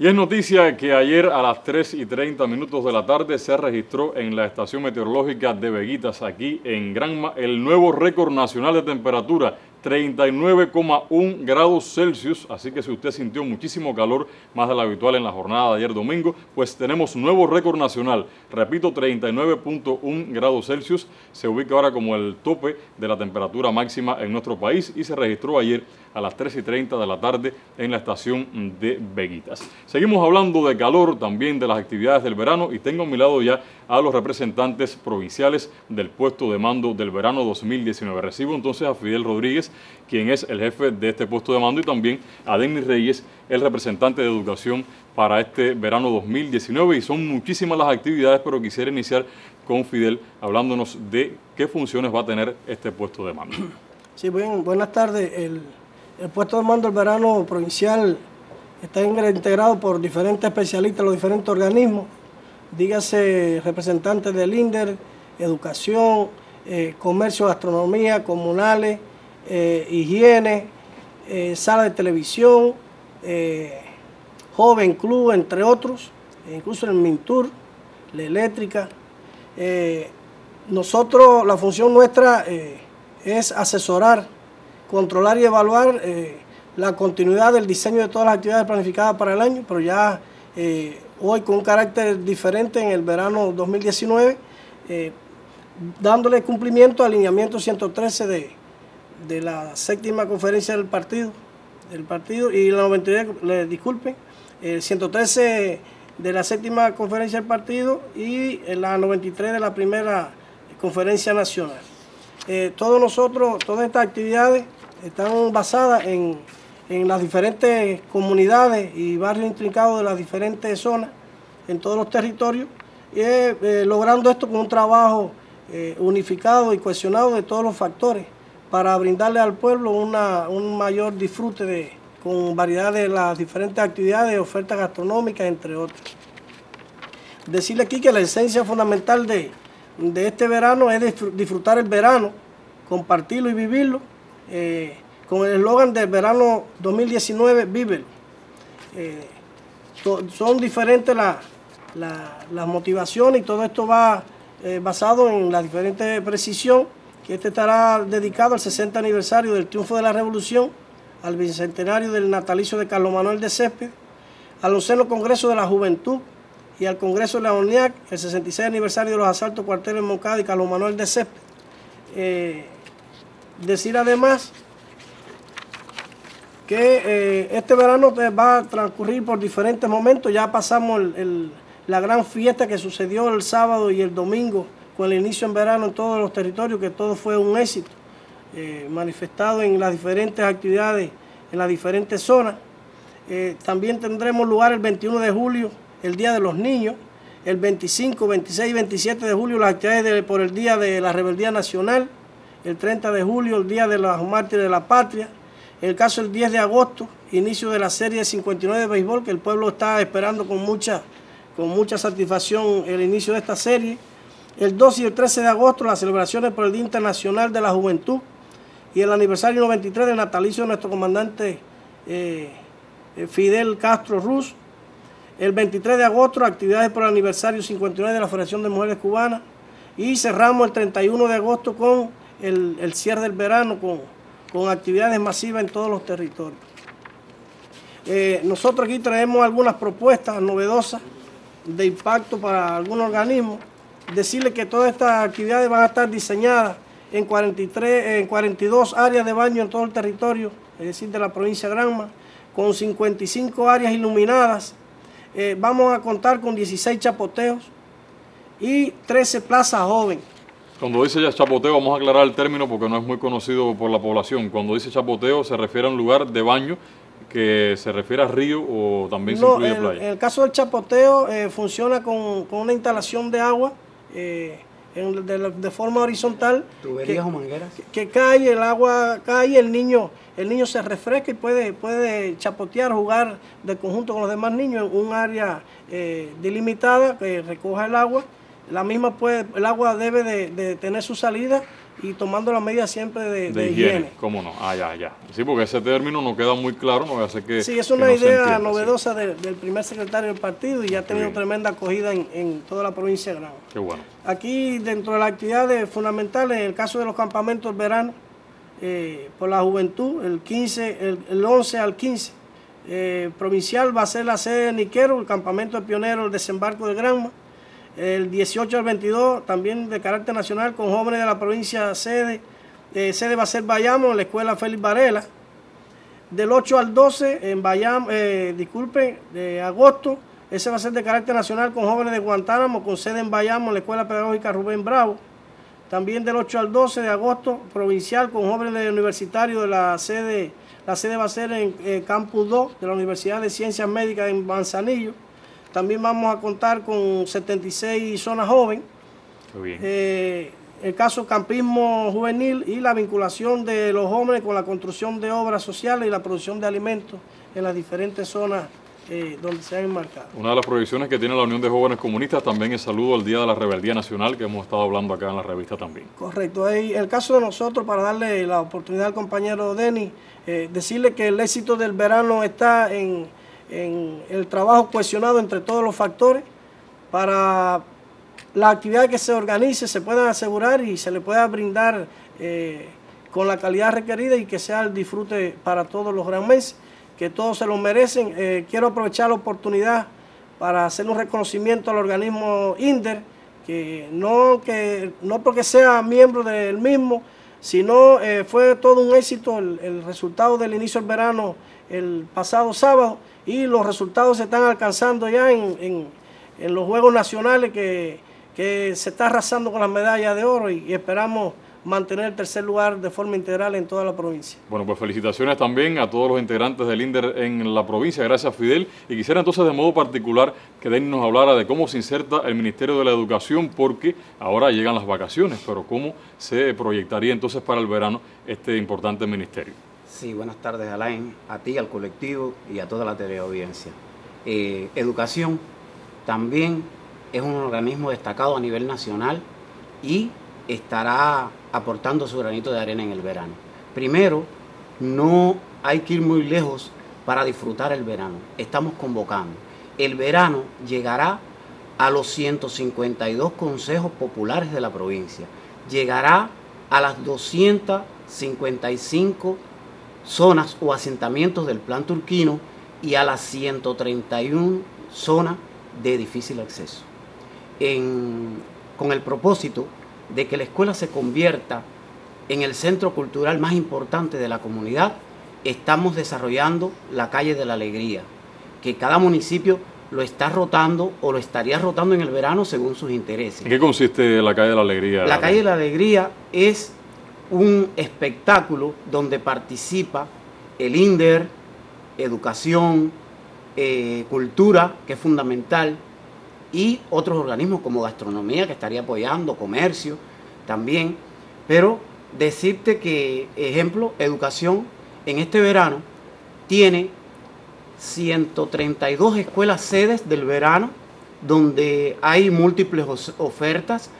Y es noticia que ayer a las 3 y 30 minutos de la tarde se registró en la estación meteorológica de Veguitas, aquí en Granma, el nuevo récord nacional de temperatura 39,1 grados Celsius, así que si usted sintió muchísimo calor, más de lo habitual en la jornada de ayer domingo, pues tenemos nuevo récord nacional, repito, 39,1 grados Celsius, se ubica ahora como el tope de la temperatura máxima en nuestro país y se registró ayer a las 3 y 30 de la tarde en la estación de Veguitas. Seguimos hablando de calor, también de las actividades del verano y tengo a mi lado ya a los representantes provinciales del puesto de mando del verano 2019. Recibo entonces a Fidel Rodríguez, quien es el jefe de este puesto de mando, y también a Denis Reyes, el representante de educación para este verano 2019. Y son muchísimas las actividades, pero quisiera iniciar con Fidel hablándonos de qué funciones va a tener este puesto de mando. Sí, buenas tardes. El, puesto de mando del verano provincial está integrado por diferentes especialistas, los diferentes organismos, dígase representantes del INDER, educación, eh, comercio, gastronomía, comunales, eh, higiene, eh, sala de televisión, joven club, entre otros, incluso el Mintur, la eléctrica. nosotros, la función nuestra es asesorar controlar y evaluar eh, la continuidad del diseño de todas las actividades planificadas para el año, pero ya eh, hoy con un carácter diferente en el verano 2019, eh, dándole cumplimiento al alineamiento 113 de, de, la séptima conferencia del partido, del partido y la 93, le disculpen, el 113 de la séptima conferencia del partido y la 93 de la primera conferencia nacional. todos nosotros, todas estas actividades están basadas en, las diferentes comunidades y barrios intrincados de las diferentes zonas en todos los territorios y eh, logrando esto con un trabajo eh, unificado y cohesionado de todos los factores para brindarle al pueblo un mayor disfrute de, con variedad de las diferentes actividades, ofertas gastronómicas, entre otras. Decirle aquí que la esencia fundamental de, de este verano es disfrutar el verano, compartirlo y vivirlo eh, con el eslogan del verano 2019, Vívelo. Eh, son diferentes las motivaciones y todo esto va eh, basado en la diferente precisión, este estará dedicado al 60 aniversario del triunfo de la revolución, al bicentenario del natalicio de Carlos Manuel de Césped, al onceno Congreso de la Juventud y al Congreso de la ONIAC, el 66 aniversario de los asaltos cuarteles Moncada y Carlos Manuel de Césped. Decir además que eh, este verano va a transcurrir por diferentes momentos. Ya pasamos la gran fiesta que sucedió el sábado y el domingo con el inicio en verano en todos los territorios, que todo fue un éxito, eh, manifestado en las diferentes actividades, en las diferentes zonas. Eh, también tendremos lugar el 21 de julio, el Día de los Niños, el 25, 26 y 27 de julio las actividades por el Día de la Rebeldía Nacional, el 30 de julio, el Día de los Mártires de la Patria, el caso el 10 de agosto, inicio de la serie 59 de béisbol, que el pueblo está esperando con mucha, con mucha satisfacción el inicio de esta serie. El 12 y el 13 de agosto, las celebraciones por el Día Internacional de la Juventud y el aniversario 93 del natalicio de nuestro comandante eh, eh, Fidel Castro Ruz. El 23 de agosto, actividades por el aniversario 59 de la Federación de Mujeres Cubanas. Y cerramos el 31 de agosto con el, cierre del verano con, actividades masivas en todos los territorios. Eh, nosotros aquí traemos algunas propuestas novedosas de impacto para algún organismo. Decirle que todas estas actividades van a estar diseñadas en, 43, en 42 áreas de baño en todo el territorio, es decir, de la provincia de Granma, con 55 áreas iluminadas. Eh, vamos a contar con 16 chapoteos y 13 plazas jóvenes. Cuando dice ya chapoteo, vamos a aclarar el término porque no es muy conocido por la población. Cuando dice chapoteo se refiere a un lugar de baño que se refiere a río o también se incluye playa. En el caso del chapoteo eh, funciona con, una instalación de agua eh, de, forma horizontal. ¿Tuberías o mangueras? Que, cae, el agua cae, el niño, el niño se refresca y puede, puede chapotear, jugar de conjunto con los demás niños en un área eh, delimitada que recoja el agua la misma puede, el agua debe de, tener su salida y tomando las medidas siempre de, higiene. ¿Cómo no? Ah, ya, ya. Sí, porque ese término no queda muy claro, no hace que... Sí, es una idea novedosa del primer secretario del partido y ya ha tenido tremenda acogida en, toda la provincia de Granma. Qué bueno. Aquí, dentro de las actividades fundamentales, en el caso de los campamentos verano, eh, por la juventud, el 15, el, 11 al 15, eh, provincial va a ser la sede de Niquero, el campamento de pionero, el desembarco de Granma el 18 al 22, también de carácter nacional, con jóvenes de la provincia sede. Eh, sede va a ser Bayamo, en la escuela Félix Varela. Del 8 al 12, en Bayamo, eh, disculpen, de agosto, ese va a ser de carácter nacional con jóvenes de Guantánamo, con sede en Bayamo, en la escuela pedagógica Rubén Bravo. También del 8 al 12 de agosto, provincial, con jóvenes universitarios de la sede, la sede va a ser en Campus 2 de la Universidad de Ciencias Médicas en Manzanillo. También vamos a contar con 76 zonas joven. Eh, el caso campismo juvenil y la vinculación de los jóvenes con la construcción de obras sociales y la producción de alimentos en las diferentes zonas eh, donde se han enmarcado. Una de las proyecciones que tiene la Unión de Jóvenes Comunistas también es saludo al Día de la Rebeldía Nacional, que hemos estado hablando acá en la revista también. Correcto. el caso de nosotros, para darle la oportunidad al compañero Denis, eh, decirle que el éxito del verano está en en el trabajo cohesionado entre todos los factores para la actividad que se organice se pueda asegurar y se le pueda brindar eh, con la calidad requerida y que sea el disfrute para todos los meses, que todos se lo merecen. Eh, quiero aprovechar la oportunidad para hacer un reconocimiento al organismo INDER, que no, que no porque sea miembro del mismo, sino eh, fue todo un éxito el, el resultado del inicio del verano el pasado sábado y los resultados se están alcanzando ya en, los Juegos Nacionales que, se está arrasando con las medallas de oro y, esperamos mantener el tercer lugar de forma integral en toda la provincia. Bueno, pues felicitaciones también a todos los integrantes del INDER en la provincia, gracias Fidel. Y quisiera entonces de modo particular que Denis nos hablara de cómo se inserta el Ministerio de la Educación, porque ahora llegan las vacaciones, pero cómo se proyectaría entonces para el verano este importante ministerio. Sí, buenas tardes Alain, a ti, al colectivo y a toda la teleaudiencia. Eh, educación también es un organismo destacado a nivel nacional y estará aportando su granito de arena en el verano. Primero, no hay que ir muy lejos para disfrutar el verano. Estamos convocando. El verano llegará a los 152 consejos populares de la provincia. Llegará a las 255 zonas o asentamientos del plan turquino y a las 131 zonas de difícil acceso. con el propósito de que la escuela se convierta en el centro cultural más importante de la comunidad, estamos desarrollando la calle de la alegría, que cada municipio lo está rotando o lo estaría rotando en el verano según sus intereses. ¿En qué consiste la calle de la alegría? La calle de la alegría es un espectáculo donde participa el INDER, educación, eh, cultura, que es fundamental, y otros organismos como gastronomía, que estaría apoyando, comercio también. Pero decirte que, ejemplo, educación en este verano tiene 132 escuelas sedes del verano, donde hay múltiples ofertas.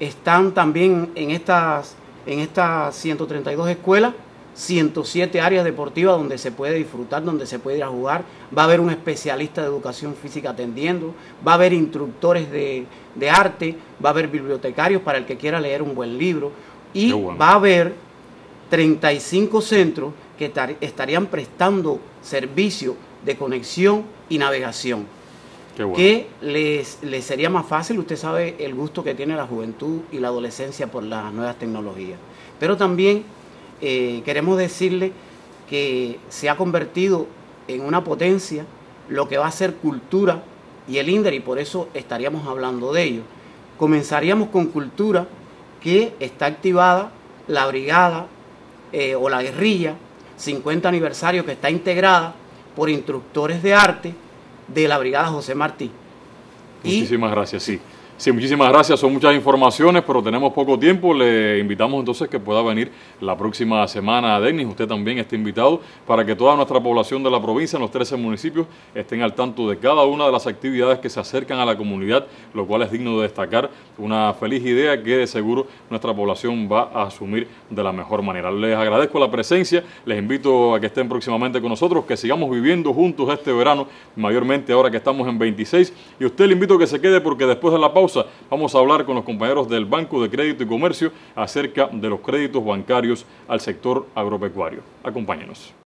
Están también en estas en estas 132 escuelas, 107 áreas deportivas donde se puede disfrutar, donde se puede ir a jugar. Va a haber un especialista de educación física atendiendo, va a haber instructores de, arte, va a haber bibliotecarios para el que quiera leer un buen libro y va a haber 35 centros que estarían prestando servicio de conexión y navegación que les, sería más fácil, usted sabe el gusto que tiene la juventud y la adolescencia por las nuevas tecnologías. Pero también eh, queremos decirle que se ha convertido en una potencia lo que va a ser cultura y el INDER, y por eso estaríamos hablando de ello. Comenzaríamos con cultura, que está activada la brigada eh, o la guerrilla 50 aniversario que está integrada por instructores de arte de la Brigada José Martí. Muchísimas gracias, sí. Sí, muchísimas gracias. Son muchas informaciones, pero tenemos poco tiempo. Le invitamos entonces que pueda venir la próxima semana a Denis. Usted también está invitado para que toda nuestra población de la provincia, en los 13 municipios, estén al tanto de cada una de las actividades que se acercan a la comunidad, lo cual es digno de destacar. Una feliz idea que de seguro nuestra población va a asumir de la mejor manera. Les agradezco la presencia. Les invito a que estén próximamente con nosotros, que sigamos viviendo juntos este verano, mayormente ahora que estamos en 26. Y usted le invito a que se quede porque después de la pausa vamos a hablar con los compañeros del Banco de Crédito y Comercio acerca de los créditos bancarios al sector agropecuario. Acompáñenos.